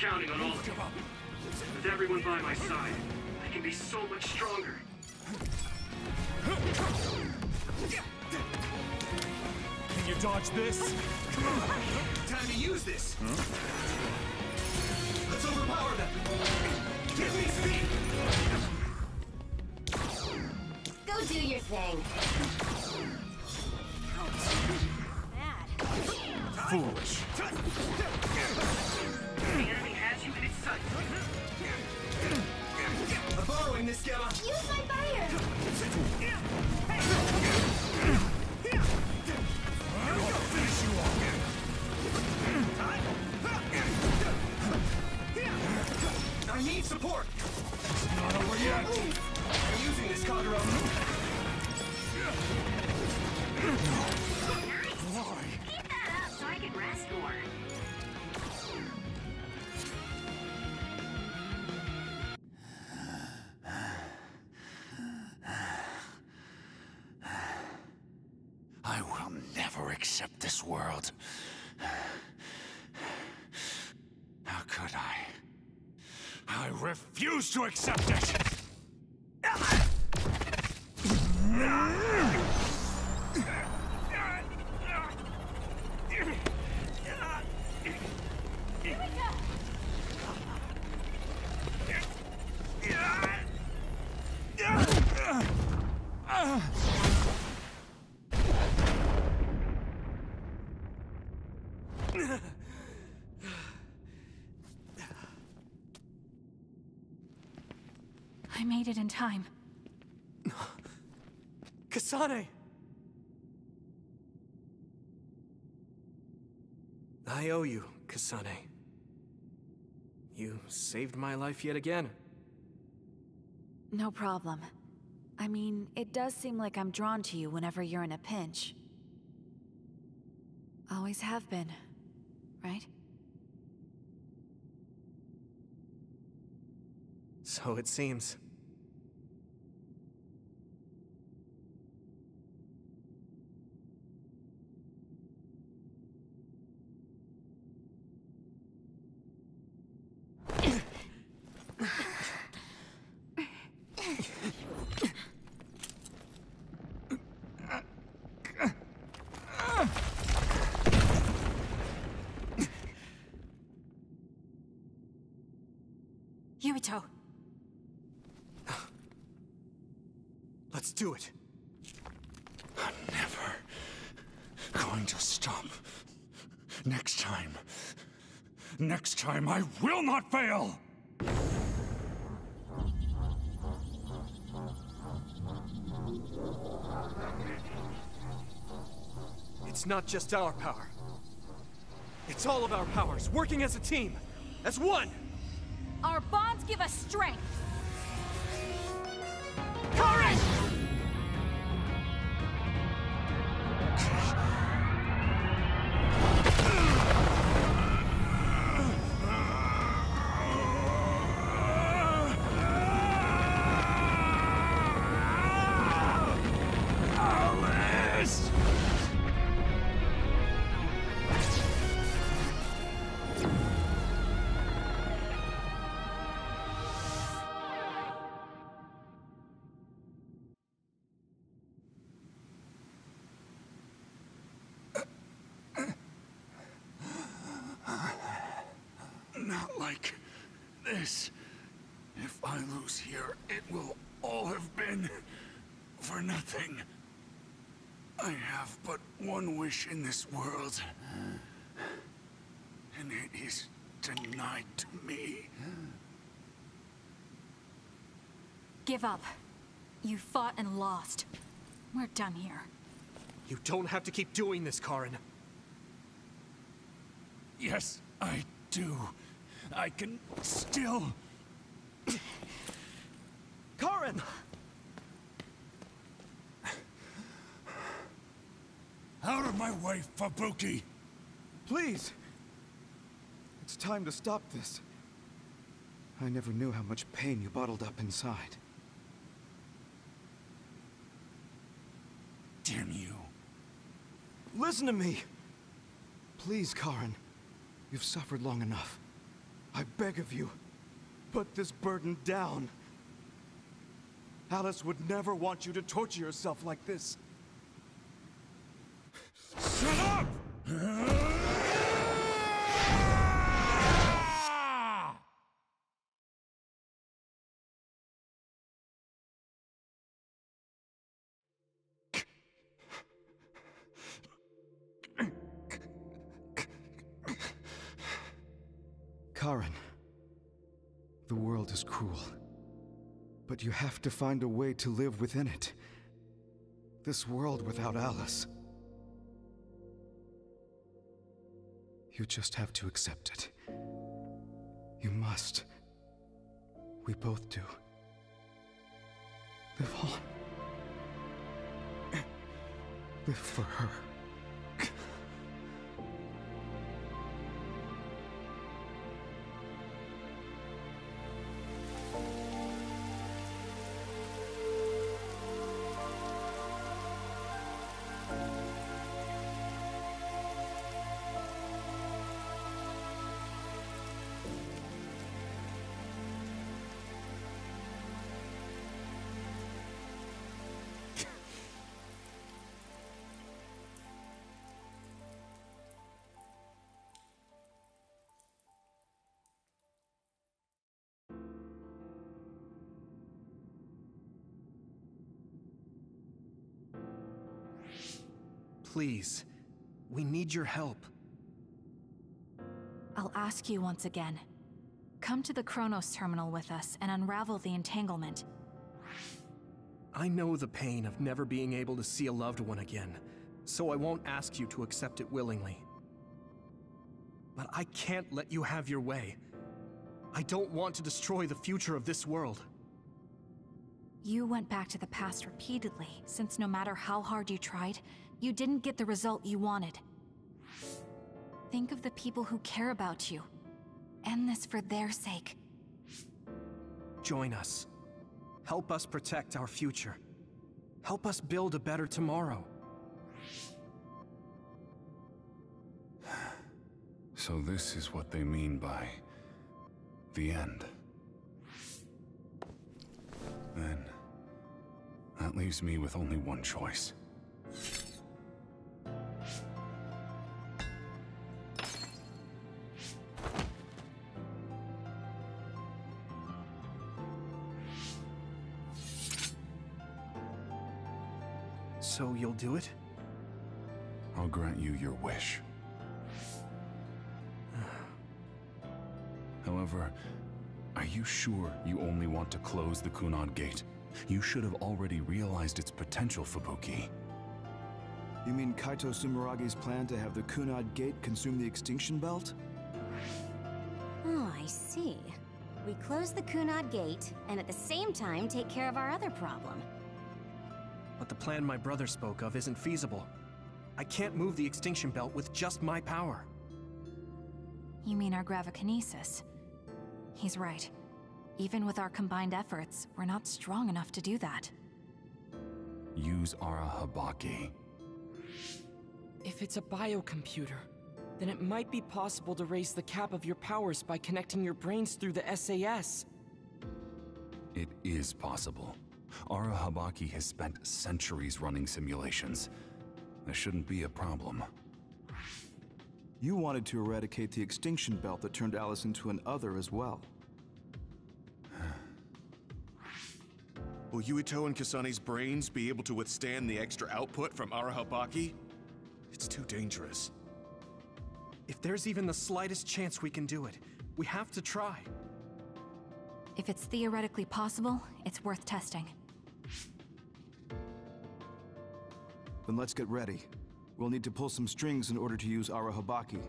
counting on all of you. With everyone by my side, I can be so much stronger. Can you dodge this? Come on! Time to use this! Let's overpower them! Give me speed! Go do your thing. Foolish. This gamma! Use my fire! Finish you off. I need support! Not over yet. I'm using this Kagura. Why? Keep that up so I can rest more. Accept this world. How could I? I refuse to accept it! I made it in time. Kasane! I owe you, Kasane. You saved my life yet again. No problem. I mean, it does seem like I'm drawn to you whenever you're in a pinch. Always have been, right? So it seems. Yuito! Let's do it. I'm never going to stop. Next time. Next time, I will not fail! It's not just our power. It's all of our powers, working as a team. As one! Our bonds give us strength! This. If I lose here, it will all have been for nothing. I have but one wish in this world. And it is denied to me. Give up. You fought and lost. We're done here. You don't have to keep doing this, Karen. Yes, I do. I can still... Karen! Out of my way, Fubuki! Please! It's time to stop this. I never knew how much pain you bottled up inside. Damn you. Listen to me! Please, Karen. You've suffered long enough. I beg of you, put this burden down. Alice would never want you to torture yourself like this. Shut up! Karen, the world is cruel. But you have to find a way to live within it. This world without Alice. You just have to accept it. You must. We both do. Live on. Live for her. Please, we need your help. I'll ask you once again. Come to the Kronos terminal with us and unravel the entanglement. I know the pain of never being able to see a loved one again, so I won't ask you to accept it willingly. But I can't let you have your way. I don't want to destroy the future of this world. You went back to the past repeatedly, since no matter how hard you tried, you didn't get the result you wanted. Think of the people who care about you. End this for their sake. Join us. Help us protect our future. Help us build a better tomorrow. So this is what they mean by the end. Then, that leaves me with only one choice. Sure you only want to close the Kunad Gate? You should have already realized its potential, Fubuki. You mean Kaito Sumeragi's plan to have the Kunad Gate consume the Extinction Belt? Oh, I see. We close the Kunad Gate, and at the same time take care of our other problem. But the plan my brother spoke of isn't feasible. I can't move the extinction belt with just my power. You mean our gravikinesis? He's right. Even with our combined efforts, we're not strong enough to do that. Use Arahabaki. If it's a biocomputer, then it might be possible to raise the cap of your powers by connecting your brains through the SAS. It is possible. Arahabaki has spent centuries running simulations. There shouldn't be a problem. You wanted to eradicate the Extinction Belt that turned Alice into an other as well. Will Yuito and Kasane's brains be able to withstand the extra output from Arahabaki? It's too dangerous. If there's even the slightest chance we can do it, we have to try. If it's theoretically possible, it's worth testing. Then let's get ready. We'll need to pull some strings in order to use Arahabaki.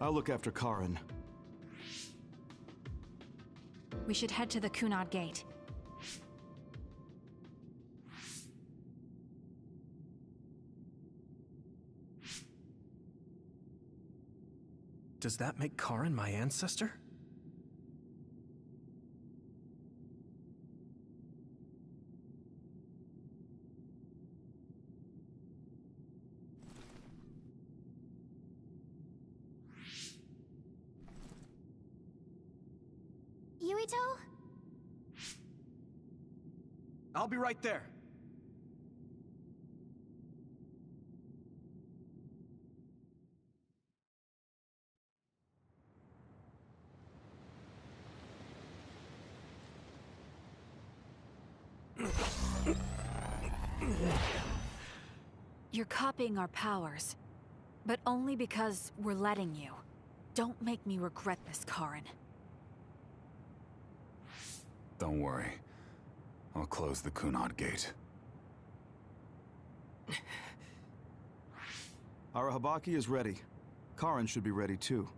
I'll look after Karen. We should head to the Kunad Gate. Does that make Karen my ancestor? I'll be right there. Copying our powers, but only because we're letting you. Don't make me regret this, Karen. Don't worry. I'll close the Kunad gate. Arahabaki is ready. Karen should be ready too.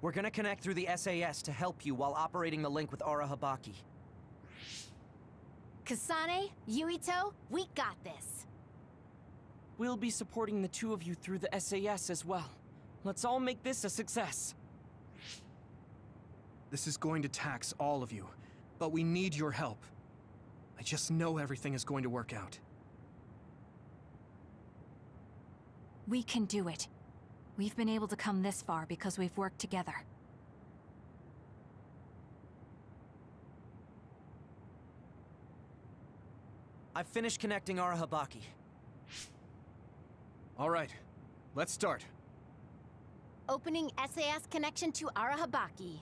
We're gonna connect through the SAS to help you while operating the link with Arahabaki. Kasane, Yuito, we got this. We'll be supporting the two of you through the SAS as well. Let's all make this a success. This is going to tax all of you, but we need your help. I just know everything is going to work out. We can do it. We've been able to come this far because we've worked together. I've finished connecting Arahabaki. All right, let's start. Opening SAS connection to Arahabaki.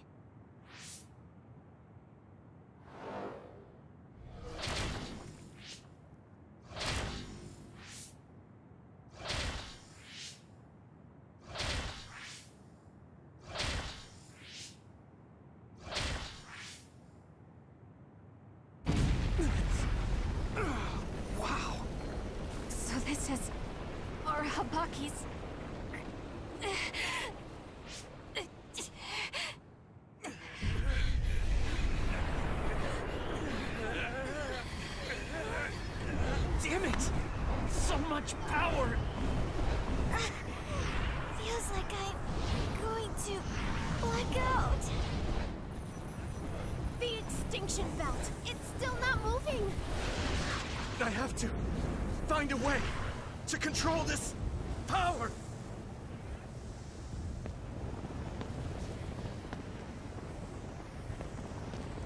Find a way to control this power.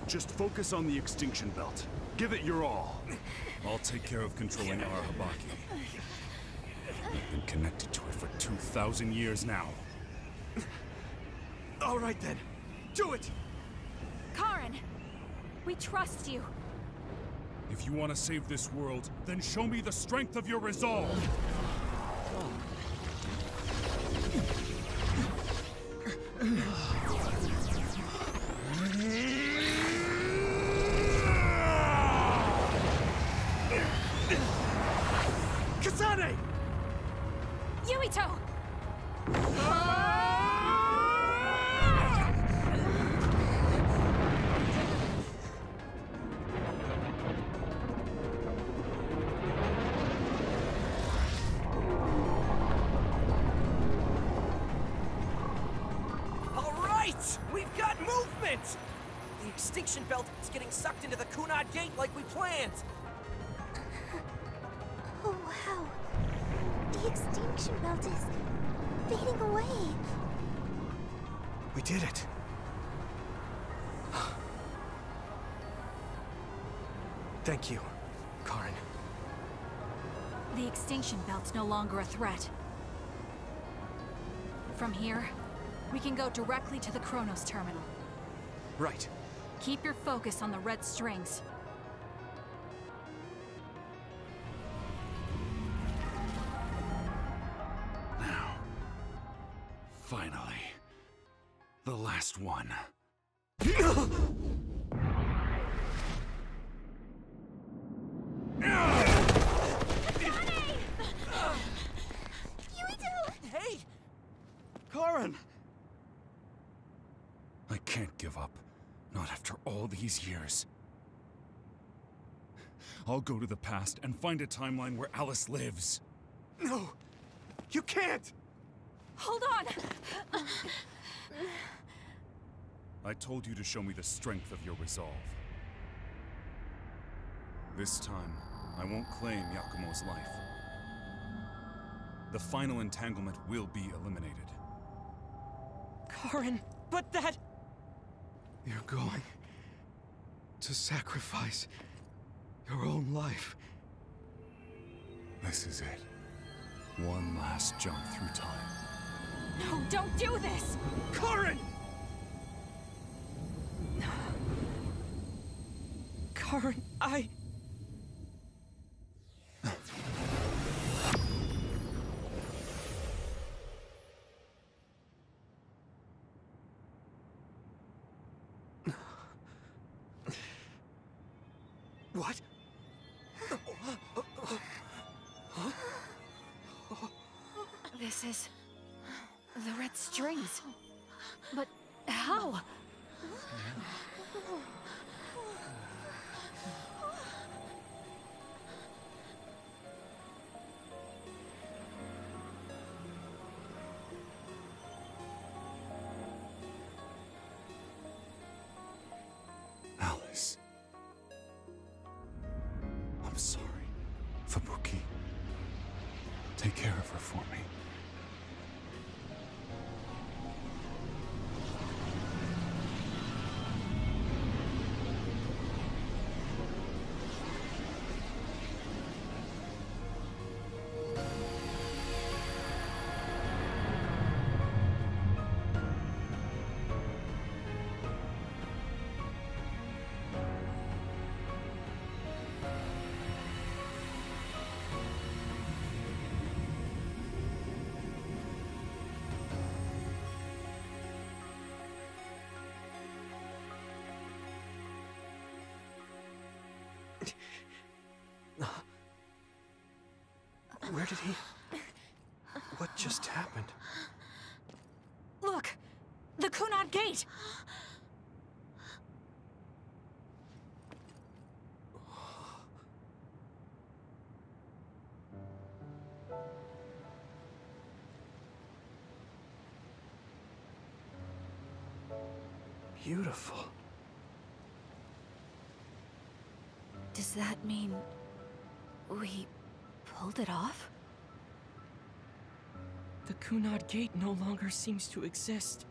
Just focus on the extinction belt. Give it your all. I'll take care of controlling Arahabaki. I've been connected to it for 2,000 years now. All right then, do it. Karen! We trust you. If you want to save this world, then show me the strength of your resolve. Is getting sucked into the Kunad Gate like we planned. Oh, wow. The extinction belt is fading away. We did it. Thank you, Karen. The extinction belt's no longer a threat. From here, we can go directly to the Kronos terminal. Right. Keep your focus on the red strings. Go to the past and find a timeline where Alice lives. No, you can't. Hold on! I told you to show me the strength of your resolve. This time, I won't claim Yakumo's life. The final entanglement will be eliminated. Karen, but that... You're going to sacrifice your own life. This is it. One last jump through time. No, don't do this! Karen! Karen, I... care of her for me. Where did he... What just happened? Look! The Kunad Gate! Beautiful. Does that mean... we pulled it off? The Kunad Gate no longer seems to exist.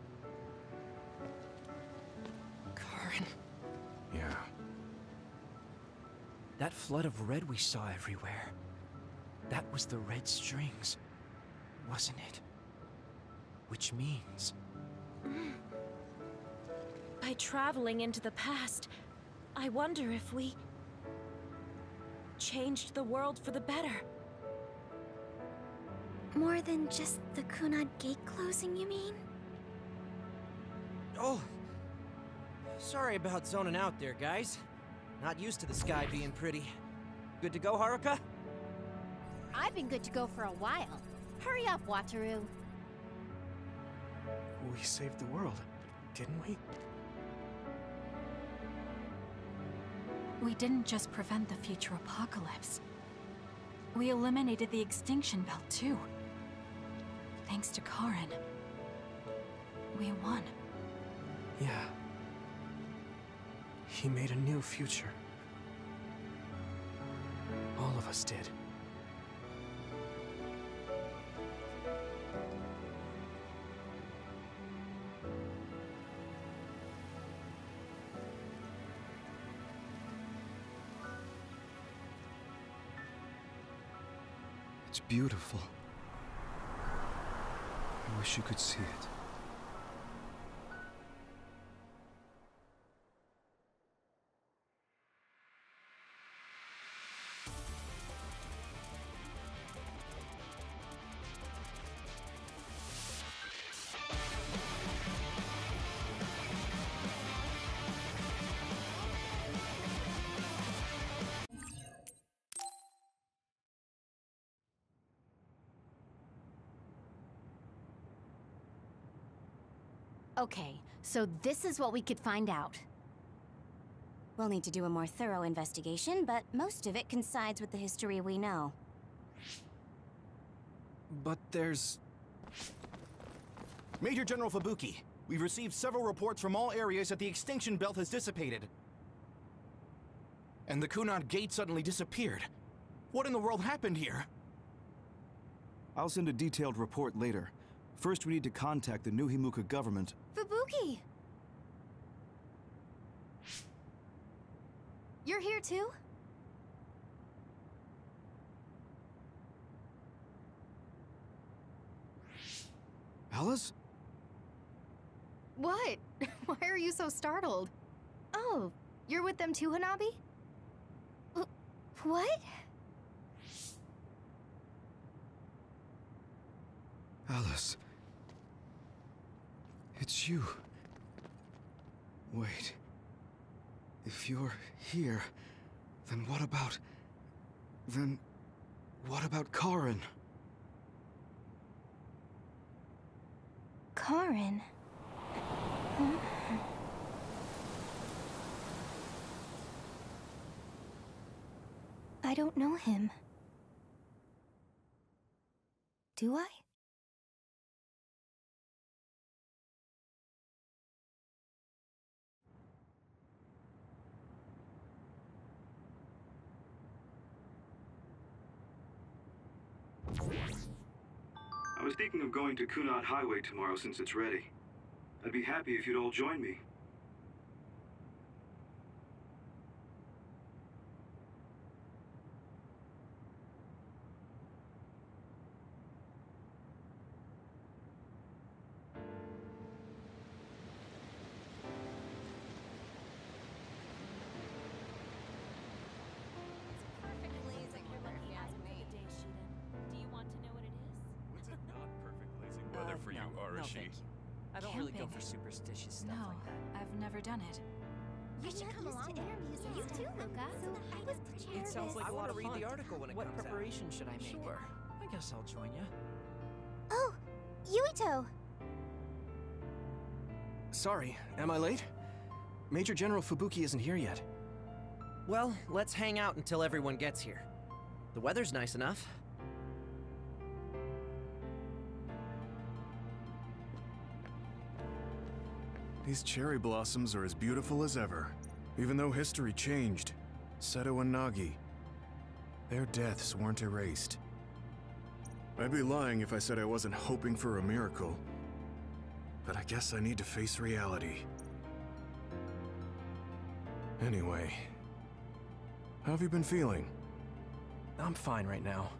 Karen. Yeah. That flood of red we saw everywhere. That was the red strings, wasn't it? Which means... By traveling into the past, I wonder if we... changed the world for the better. More than just the Kunad gate closing, you mean? Oh! Sorry about zoning out there, guys. Not used to the sky being pretty. Good to go, Haruka? I've been good to go for a while. Hurry up, Wataru. We saved the world, didn't we? We didn't just prevent the future apocalypse. We eliminated the extinction belt, too. Thanks to Karen. We won. Yeah. He made a new future. All of us did. Beautiful. I wish you could see it. Okay, so this is what we could find out. We'll need to do a more thorough investigation, but most of it coincides with the history we know. But there's... Major General Fubuki, we've received several reports from all areas that the extinction belt has dissipated. And the Kunad Gate suddenly disappeared. What in the world happened here? I'll send a detailed report later. First, we need to contact the New Himuka government. Fubuki! You're here too? Alice? What? Why are you so startled? Oh, you're with them too, Hanabi? Uh, what? Alice. It's you. Wait. If you're here, then what about... Then... What about Karen? Karen. I don't know him. Do I? I was thinking of going to Kunad Highway tomorrow since it's ready. I'd be happy if you'd all join me. Guess I'll. Oh, Yuito. Sorry, am I late? Major General Fubuki isn't here yet. Well, let's hang out until everyone gets here. The weather's nice enough. These cherry blossoms are as beautiful as ever. Even though history changed, Seto and Nagi, their deaths weren't erased. I'd be lying if I said I wasn't hoping for a miracle. But I guess I need to face reality. Anyway, how have you been feeling? I'm fine right now.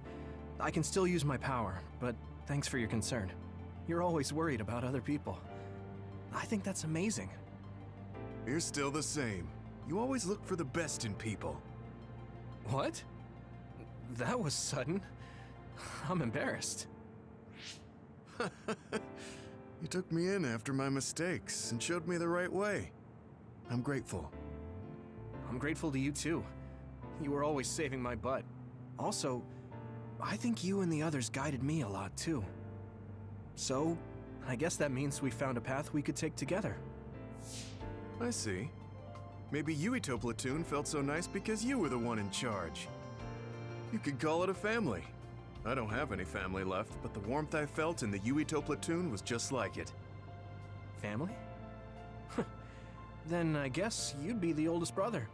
I can still use my power, but thanks for your concern. You're always worried about other people. I think that's amazing. You're still the same. You always look for the best in people. What? That was sudden. I'm embarrassed. You took me in after my mistakes and showed me the right way. I'm grateful. I'm grateful to you too. You were always saving my butt. Also, I think you and the others guided me a lot too. So, I guess that means we found a path we could take together. I see. Maybe Yuito Platoon felt so nice because you were the one in charge. You could call it a family. I don't have any family left, but the warmth I felt in the Yuito Platoon was just like it. Family? then I guess you'd be the oldest brother.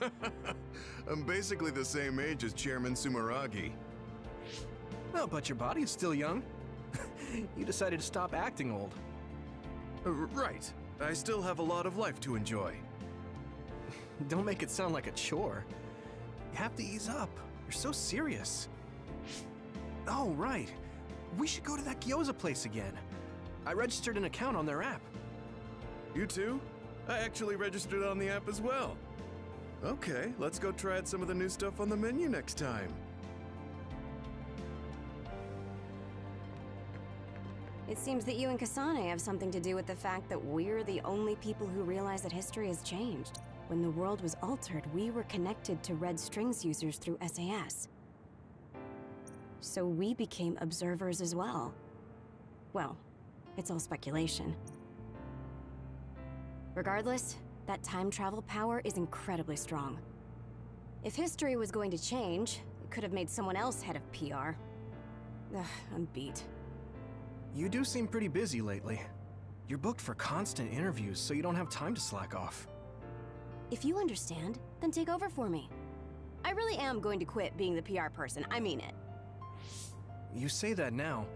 I'm basically the same age as Chairman Sumeragi. Well, but your body is still young. you decided to stop acting old. Uh, right. I still have a lot of life to enjoy. Don't make it sound like a chore. You have to ease up. You're so serious. Oh, right. We should go to that gyoza place again. I registered an account on their app. You too? I actually registered on the app as well. Okay, let's go try out some of the new stuff on the menu next time. It seems that you and Kasane have something to do with the fact that we're the only people who realize that history has changed. When the world was altered, we were connected to Red Strings users through SAS. So we became observers as well. Well, it's all speculation. Regardless, that time travel power is incredibly strong. If history was going to change, it could have made someone else head of PR. Ugh, I'm beat. You do seem pretty busy lately. You're booked for constant interviews, so you don't have time to slack off. If you understand, then take over for me. I really am going to quit being the PR person, I mean it. You say that now,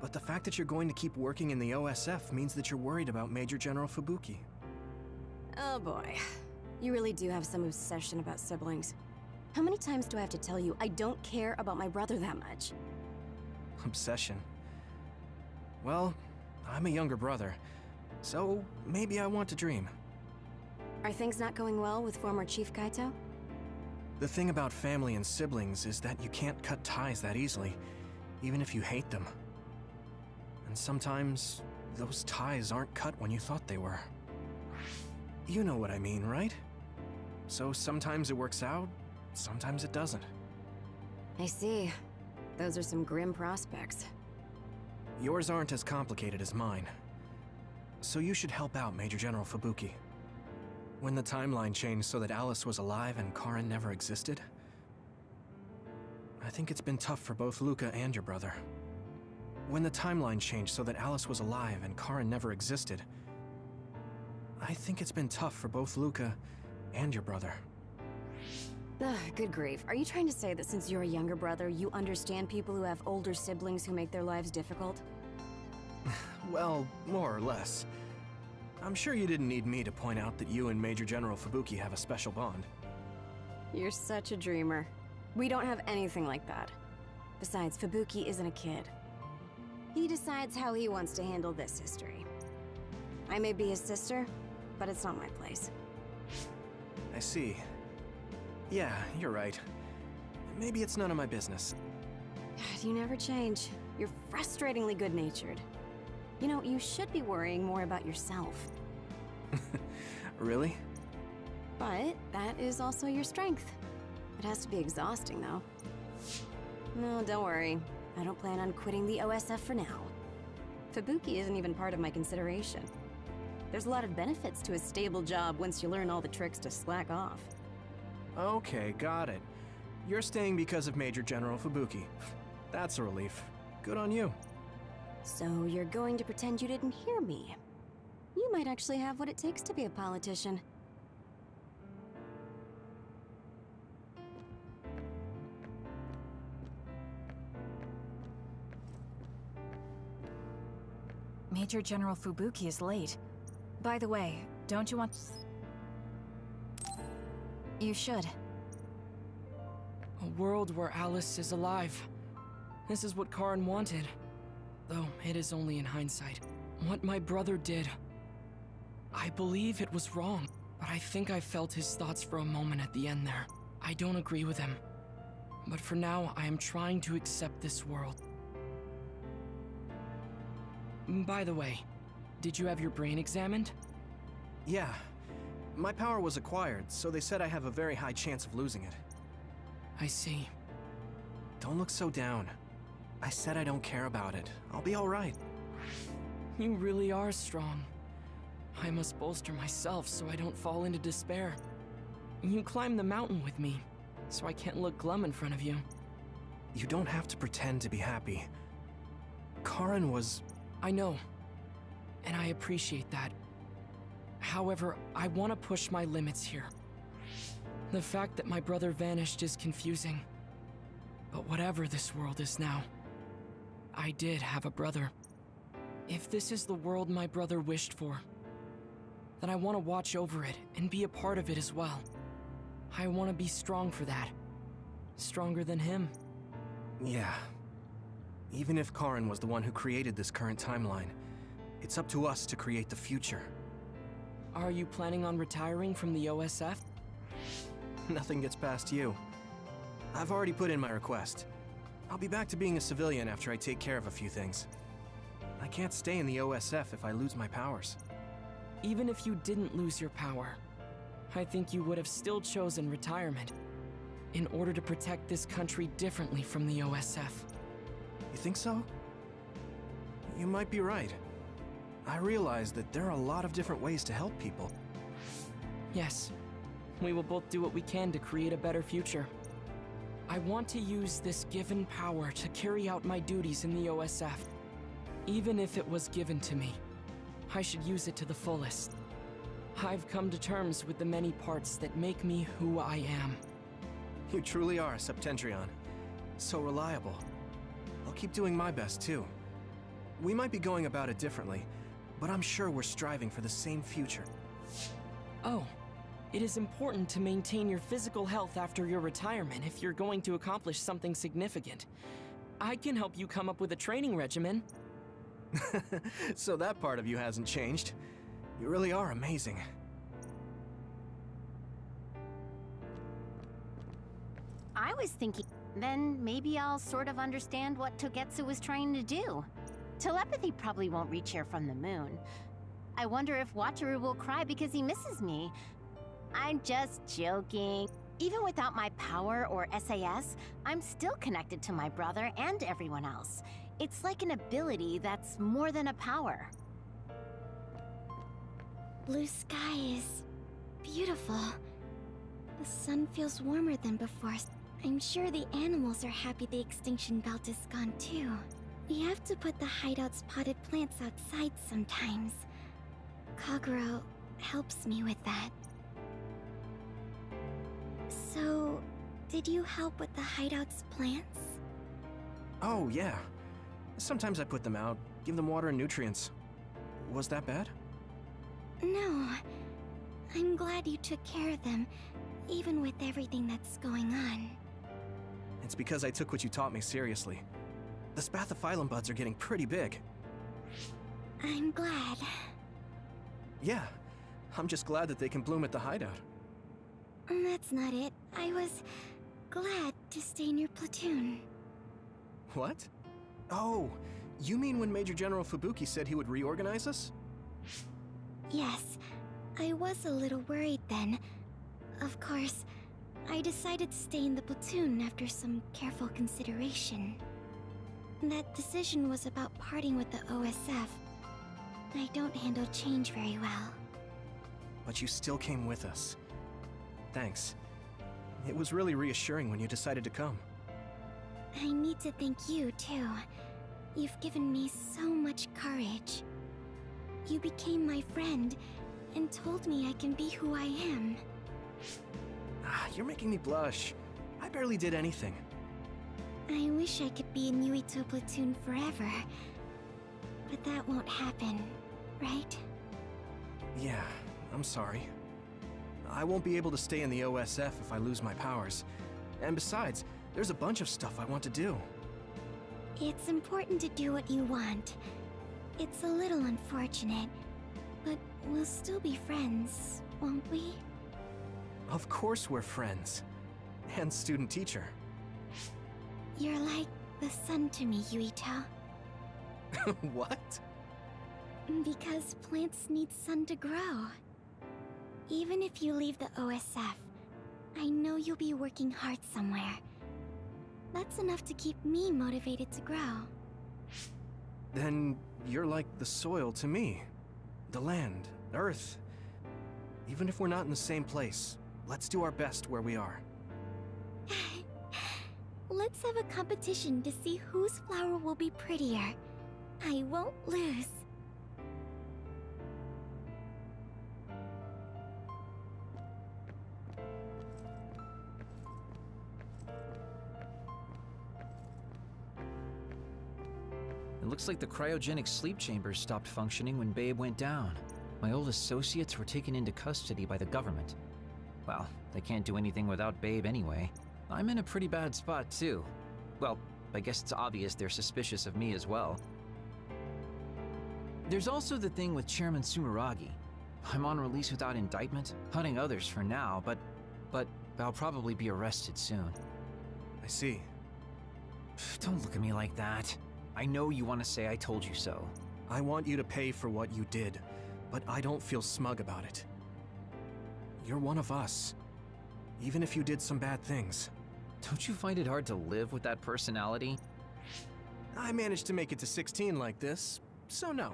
but the fact that you're going to keep working in the OSF means that you're worried about Major General Fubuki. Oh boy. You really do have some obsession about siblings. How many times do I have to tell you I don't care about my brother that much? Obsession. Well, I'm a younger brother, so maybe I want to dream. Are things not going well with former Chief Kaito? The thing about family and siblings is that you can't cut ties that easily, even if you hate them. And sometimes, those ties aren't cut when you thought they were. You know what I mean, right? So sometimes it works out, sometimes it doesn't. I see. Those are some grim prospects. Yours aren't as complicated as mine. So you should help out Major General Fubuki. When the timeline changed so that Alice was alive and Karen never existed, I think it's been tough for both Luka and your brother. When the timeline changed so that Alice was alive and Karen never existed, I think it's been tough for both Luka and your brother. Ugh, good grief. Are you trying to say that since you're a younger brother, you understand people who have older siblings who make their lives difficult? Well, more or less. I'm sure you didn't need me to point out that you and Major General Fubuki have a special bond. You're such a dreamer. We don't have anything like that. Besides, Fubuki isn't a kid. He decides how he wants to handle this history. I may be his sister, but it's not my place. I see. Yeah, you're right. Maybe it's none of my business. You never change. You're frustratingly good-natured. You know, you should be worrying more about yourself. Really? But that is also your strength. It has to be exhausting, though. No, don't worry. I don't plan on quitting the OSF for now. Fubuki isn't even part of my consideration. There's a lot of benefits to a stable job once you learn all the tricks to slack off. Okay, got it. You're staying because of Major General Fubuki. That's a relief. Good on you. So you're going to pretend you didn't hear me. You might actually have what it takes to be a politician. Major General Fubuki is late. By the way, don't you want... You should. A world where Alice is alive. This is what Karen wanted. Though it is only in hindsight. What my brother did. I believe it was wrong, but I think I felt his thoughts for a moment at the end there. I don't agree with him. But for now, I am trying to accept this world. By the way, did you have your brain examined? Yeah. My power was acquired, so they said I have a very high chance of losing it. I see. Don't look so down. I said I don't care about it. I'll be alright. You really are strong. I must bolster myself so I don't fall into despair. You climbed the mountain with me, so I can't look glum in front of you. You don't have to pretend to be happy. Karen was... I know, and I appreciate that. However, I want to push my limits here. The fact that my brother vanished is confusing. But whatever this world is now, I did have a brother. If this is the world my brother wished for, then I want to watch over it and be a part of it as well. I want to be strong for that. Stronger than him. Yeah. Even if Karen was the one who created this current timeline, it's up to us to create the future. Are you planning on retiring from the OSF? Nothing gets past you. I've already put in my request. I'll be back to being a civilian after I take care of a few things. I can't stay in the OSF if I lose my powers. Even if you didn't lose your power, I think you would have still chosen retirement in order to protect this country differently from the OSF. You think so? You might be right. I realize that there are a lot of different ways to help people. Yes, we will both do what we can to create a better future. I want to use this given power to carry out my duties in the OSF. Even if it was given to me, I should use it to the fullest. I've come to terms with the many parts that make me who I am. You truly are, a Septentrion. So reliable. I'll keep doing my best, too. We might be going about it differently, but I'm sure we're striving for the same future. Oh, It is important to maintain your physical health after your retirement if you're going to accomplish something significant. I can help you come up with a training regimen. so that part of you hasn't changed. You really are amazing. I was thinking, then maybe I'll sort of understand what Togetsu was trying to do. Telepathy probably won't reach here from the moon. I wonder if Wataru will cry because he misses me. I'm just joking. Even without my power or SAS, I'm still connected to my brother and everyone else. It's like an ability that's more than a power. Blue sky is beautiful. The sun feels warmer than before. I'm sure the animals are happy the extinction belt is gone too. We have to put the hideout's potted plants outside sometimes. Kagero helps me with that. So, did you help with the hideout's plants? Oh, yeah. Sometimes I put them out, give them water and nutrients. Was that bad? No. I'm glad you took care of them, even with everything that's going on. It's because I took what you taught me seriously. The spathiphyllum buds are getting pretty big. I'm glad. Yeah, I'm just glad that they can bloom at the hideout. That's not it. I was glad to stay in your platoon. What? Oh, you mean when Major General Fubuki said he would reorganize us? Yes, I was a little worried then. Of course, I decided to stay in the platoon after some careful consideration. That decision was about parting with the OSF. I don't handle change very well. But you still came with us. Thanks. It was really reassuring when you decided to come. I need to thank you, too. You've given me so much courage. You became my friend and told me I can be who I am. Ah, you're making me blush. I barely did anything. I wish I could be in Yuito Platoon forever. But that won't happen, right? Yeah, I'm sorry. I won't be able to stay in the OSF if I lose my powers. And besides, there's a bunch of stuff I want to do. It's important to do what you want. It's a little unfortunate, but we'll still be friends, won't we? Of course we're friends. And student-teacher. You're like the sun to me, Yuito. what? Because plants need sun to grow. Even if you leave the OSF, I know you'll be working hard somewhere. That's enough to keep me motivated to grow. Then you're like the soil to me. The land, earth. Even if we're not in the same place, let's do our best where we are. Let's have a competition to see whose flower will be prettier. I won't lose. Looks like the cryogenic sleep chambers stopped functioning when Babe went down. My old associates were taken into custody by the government. Well, they can't do anything without Babe anyway. I'm in a pretty bad spot, too. Well, I guess it's obvious they're suspicious of me as well. There's also the thing with Chairman Sumeragi. I'm on release without indictment, hunting others for now, but... but I'll probably be arrested soon. I see. Don't look at me like that. I know you want to say I told you so. I want you to pay for what you did, but I don't feel smug about it. You're one of us, even if you did some bad things. Don't you find it hard to live with that personality? I managed to make it to 16 like this, so no.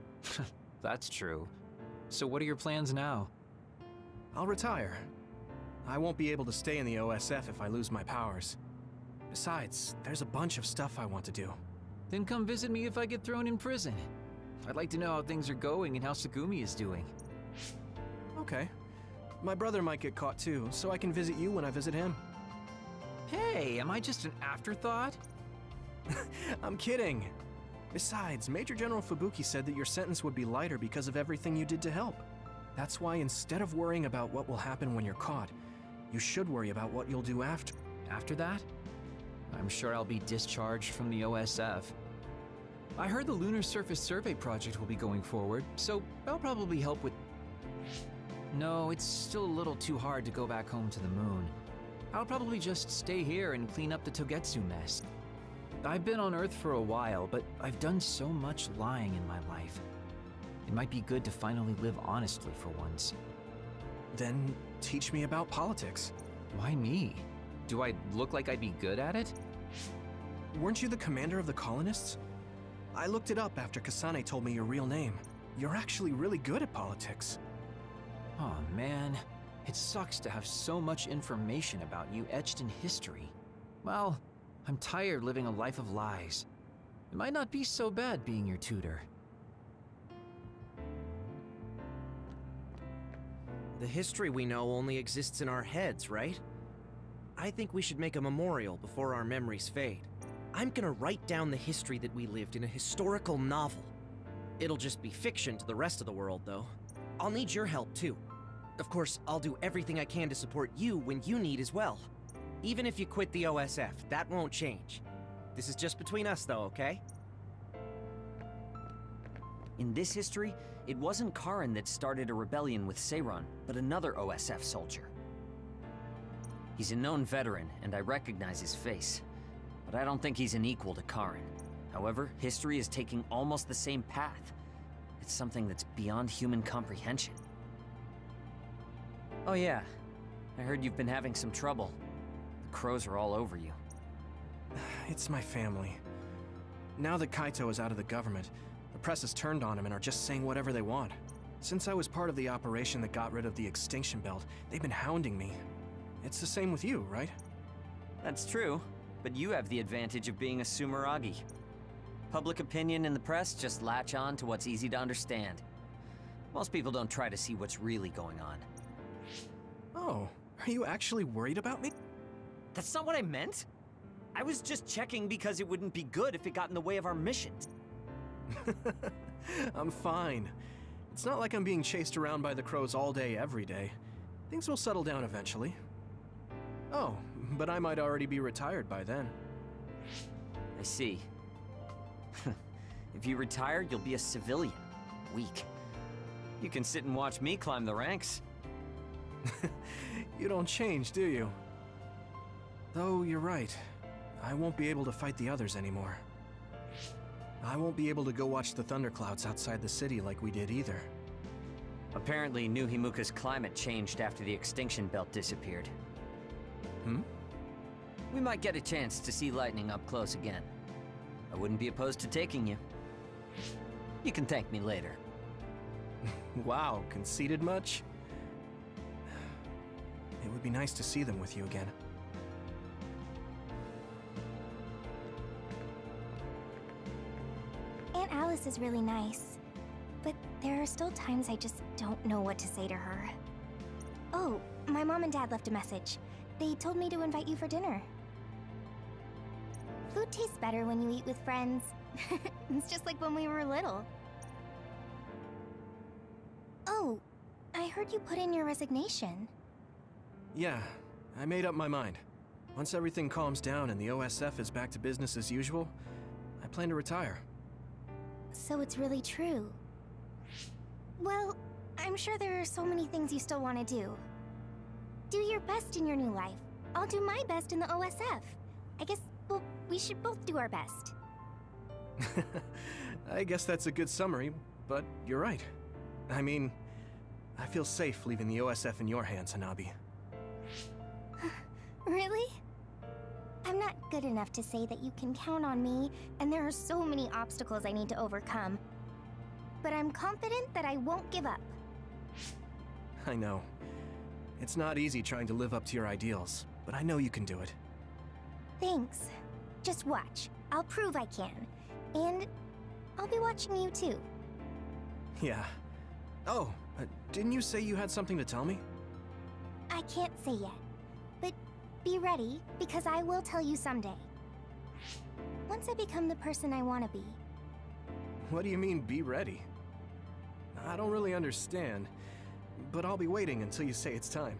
That's true. So what are your plans now? I'll retire. I won't be able to stay in the OSF if I lose my powers. Besides, there's a bunch of stuff I want to do. Then come visit me if I get thrown in prison. I'd like to know how things are going and how Tsugumi is doing. Okay. My brother might get caught too, so I can visit you when I visit him. Hey, am I just an afterthought? I'm kidding. Besides, Major General Fubuki said that your sentence would be lighter because of everything you did to help. That's why instead of worrying about what will happen when you're caught, you should worry about what you'll do after. After that? I'm sure I'll be discharged from the OSF. I heard the Lunar Surface Survey project will be going forward, so I'll probably help with... No, it's still a little too hard to go back home to the moon. I'll probably just stay here and clean up the Togetsu mess. I've been on Earth for a while, but I've done so much lying in my life. It might be good to finally live honestly for once. Then teach me about politics. Why me? Do I look like I'd be good at it? Weren't you the commander of the colonists? I looked it up after Kasane told me your real name. You're actually really good at politics. Oh man, it sucks to have so much information about you etched in history. Well, I'm tired living a life of lies. It might not be so bad being your tutor. The history we know only exists in our heads, right? I think we should make a memorial before our memories fade. I'm gonna write down the history that we lived in a historical novel. It'll just be fiction to the rest of the world, though. I'll need your help, too. Of course, I'll do everything I can to support you when you need as well. Even if you quit the OSF, that won't change. This is just between us, though, okay? In this history, it wasn't Karen that started a rebellion with Seiran, but another OSF soldier. He's a known veteran, and I recognize his face. But I don't think he's an equal to Karen. However, history is taking almost the same path. It's something that's beyond human comprehension. Oh yeah, I heard you've been having some trouble. The crows are all over you. It's my family. Now that Kaito is out of the government, the press has turned on him and are just saying whatever they want. Since I was part of the operation that got rid of the extinction belt, they've been hounding me. It's the same with you, right? That's true, but you have the advantage of being a Sumeragi. Public opinion and the press just latch on to what's easy to understand. Most people don't try to see what's really going on. Oh, are you actually worried about me? That's not what I meant. I was just checking because it wouldn't be good if it got in the way of our mission. I'm fine. It's not like I'm being chased around by the crows all day, every day. Things will settle down eventually. Oh, but I might already be retired by then. I see. if you retire, you'll be a civilian. Weak. You can sit and watch me climb the ranks. you don't change, do you? Though you're right. I won't be able to fight the others anymore. I won't be able to go watch the thunderclouds outside the city like we did either. Apparently, New Himuka's climate changed after the extinction belt disappeared. Hmm? We might get a chance to see lightning up close again. I wouldn't be opposed to taking you. You can thank me later. wow, conceited much? It would be nice to see them with you again. Aunt Alice is really nice. But there are still times I just don't know what to say to her. Oh, my mom and dad left a message. They told me to invite you for dinner. Food tastes better when you eat with friends. it's just like when we were little. Oh, I heard you put in your resignation. Yeah, I made up my mind. Once everything calms down and the OSF is back to business as usual, I plan to retire. So it's really true. Well, I'm sure there are so many things you still want to do. Do your best in your new life. I'll do my best in the OSF. I guess, well, we should both do our best. I guess that's a good summary, but you're right. I mean, I feel safe leaving the OSF in your hands, Hanabi. really? I'm not good enough to say that you can count on me, and there are so many obstacles I need to overcome. But I'm confident that I won't give up. I know. It's not easy trying to live up to your ideals, but I know you can do it. Thanks. Just watch. I'll prove I can. And I'll be watching you too. Yeah. Oh, uh, didn't you say you had something to tell me? I can't say yet. But be ready, because I will tell you someday. Once I become the person I want to be. What do you mean, be ready? I don't really understand. But I'll be waiting until you say it's time.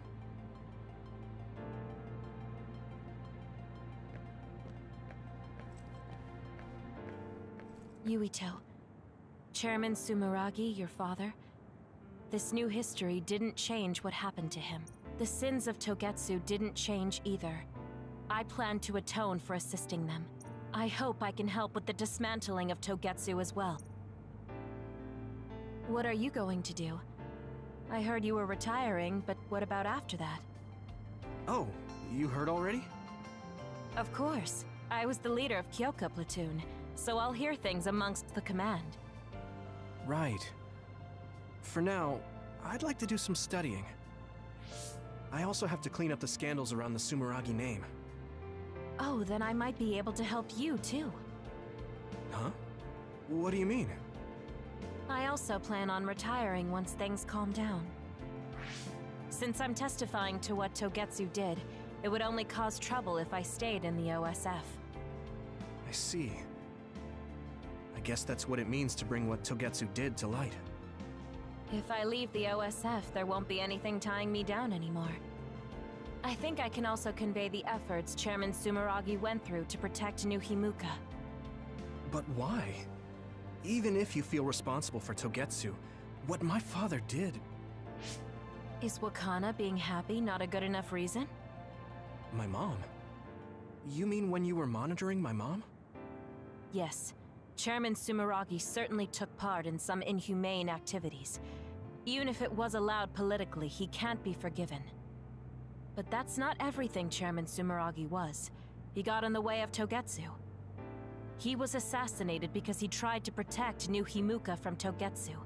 Yuito. Chairman Sumeragi, your father? This new history didn't change what happened to him. The sins of Togetsu didn't change either. I plan to atone for assisting them. I hope I can help with the dismantling of Togetsu as well. What are you going to do? I heard you were retiring, but what about after that? Oh, you heard already? Of course. I was the leader of Kyoka Platoon, so I'll hear things amongst the command. Right. For now, I'd like to do some studying. I also have to clean up the scandals around the Sumeragi name. Oh, then I might be able to help you, too. Huh? What do you mean? I also plan on retiring once things calm down. Since I'm testifying to what Togetsu did, it would only cause trouble if I stayed in the OSF. I see. I guess that's what it means to bring what Togetsu did to light. If I leave the OSF, there won't be anything tying me down anymore. I think I can also convey the efforts Chairman Sumeragi went through to protect New Himuka. But why? Even if you feel responsible for Togetsu, what my father did... Is Wakana being happy not a good enough reason? My mom? You mean when you were monitoring my mom? Yes. Chairman Sumeragi certainly took part in some inhumane activities. Even if it was allowed politically, he can't be forgiven. But that's not everything Chairman Sumeragi was. He got in the way of Togetsu. He was assassinated because he tried to protect New Himuka from Togetsu.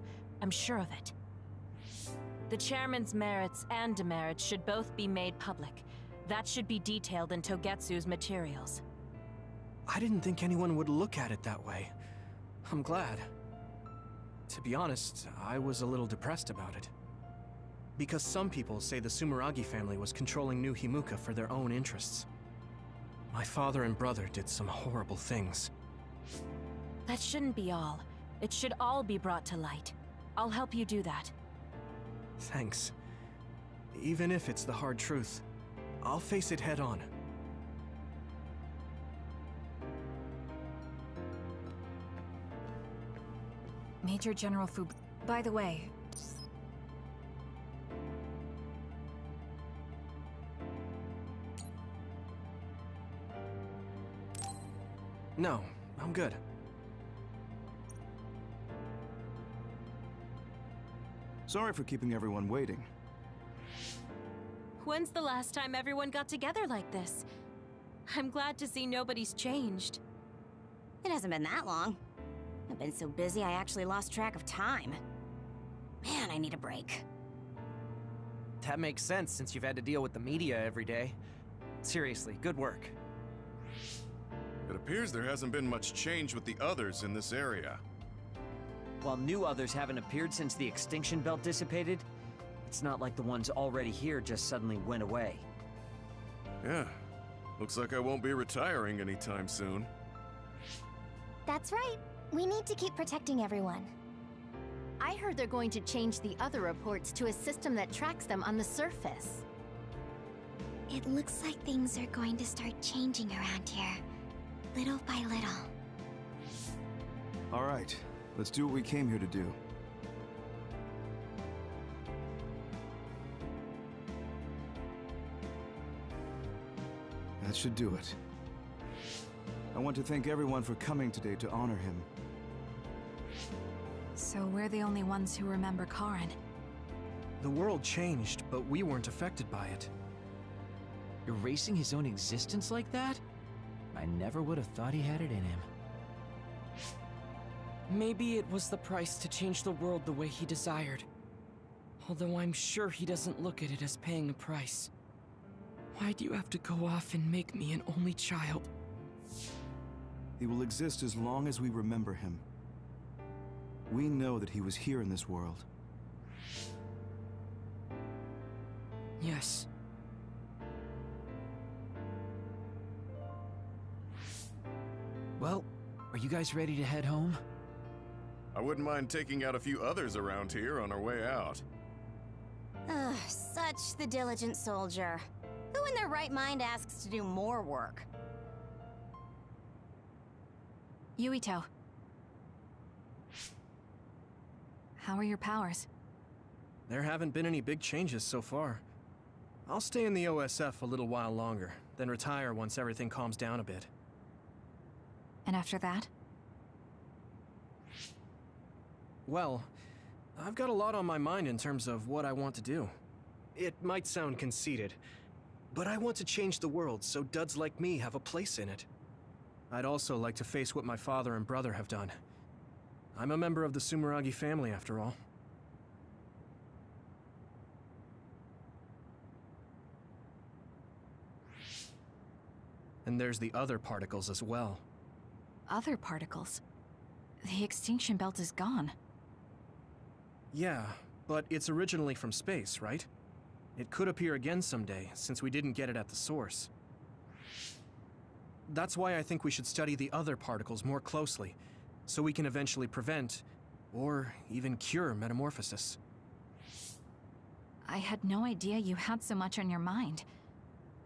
I'm sure of it. The chairman's merits and demerits should both be made public. That should be detailed in Togetsu's materials. I didn't think anyone would look at it that way. I'm glad. To be honest, I was a little depressed about it. Because some people say the Sumeragi family was controlling New Himuka for their own interests. My father and brother did some horrible things. That shouldn't be all. It should all be brought to light. I'll help you do that. Thanks. Even if it's the hard truth, I'll face it head on. Major General Fub... By the way... No, I'm good. Sorry for keeping everyone waiting. When's the last time everyone got together like this? I'm glad to see nobody's changed. It hasn't been that long. I've been so busy I actually lost track of time. Man, I need a break. That makes sense since you've had to deal with the media every day. Seriously, good work. It appears there hasn't been much change with the others in this area. While new others haven't appeared since the extinction belt dissipated, it's not like the ones already here just suddenly went away. Yeah. Looks like I won't be retiring anytime soon. That's right. We need to keep protecting everyone. I heard they're going to change the other reports to a system that tracks them on the surface. It looks like things are going to start changing around here. Little by little. All right, let's do what we came here to do. That should do it. I want to thank everyone for coming today to honor him. So we're the only ones who remember Karen. The world changed, but we weren't affected by it. Erasing his own existence like that? I never would have thought he had it in him. Maybe it was the price to change the world the way he desired. Although I'm sure he doesn't look at it as paying a price. Why do you have to go off and make me an only child? He will exist as long as we remember him. We know that he was here in this world. Yes. Well, are you guys ready to head home? I wouldn't mind taking out a few others around here on our way out. Ugh, such the diligent soldier. Who in their right mind asks to do more work? Yuito. How are your powers? There haven't been any big changes so far. I'll stay in the OSF a little while longer, then retire once everything calms down a bit. And after that? Well, I've got a lot on my mind in terms of what I want to do. It might sound conceited, but I want to change the world so duds like me have a place in it. I'd also like to face what my father and brother have done. I'm a member of the Sumeragi family, after all. And there's the other particles as well. Other particles? The extinction belt is gone. Yeah, but it's originally from space, right? It could appear again someday, since we didn't get it at the source. That's why I think we should study the other particles more closely, so we can eventually prevent, or even cure metamorphosis. I had no idea you had so much on your mind.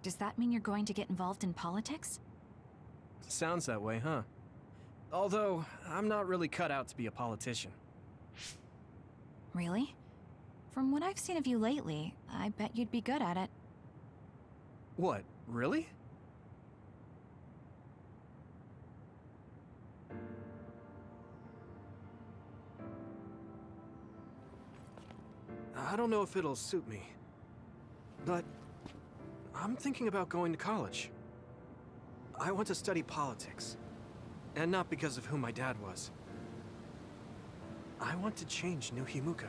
Does that mean you're going to get involved in politics? Sounds that way, huh? Although, I'm not really cut out to be a politician. Really? From what I've seen of you lately, I bet you'd be good at it. What, really? I don't know if it'll suit me, but I'm thinking about going to college. I want to study politics, and not because of who my dad was. I want to change New Himuka.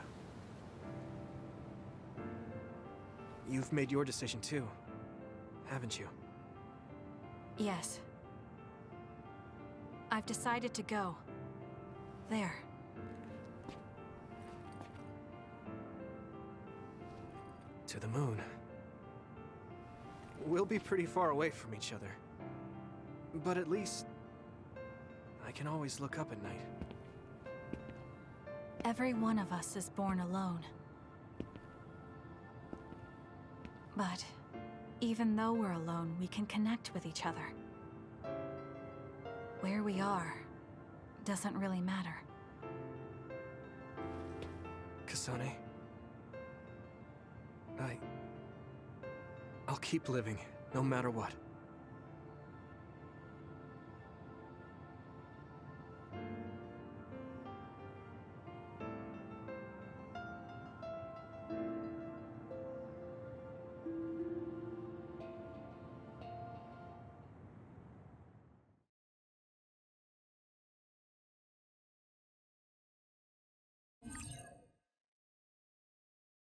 You've made your decision too, haven't you? Yes. I've decided to go. There. To the moon. We'll be pretty far away from each other. But at least... I can always look up at night. Every one of us is born alone. But even though we're alone, we can connect with each other. Where we are doesn't really matter. Kasane. I... I'll keep living, no matter what.